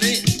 your?